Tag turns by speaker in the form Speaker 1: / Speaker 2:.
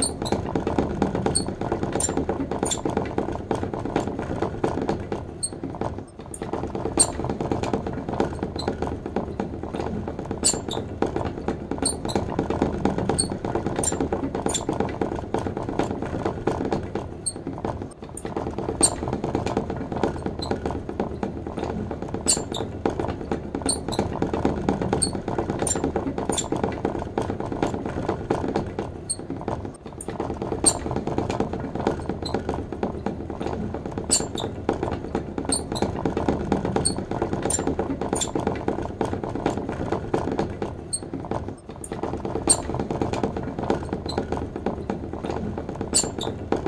Speaker 1: you
Speaker 2: Thank you.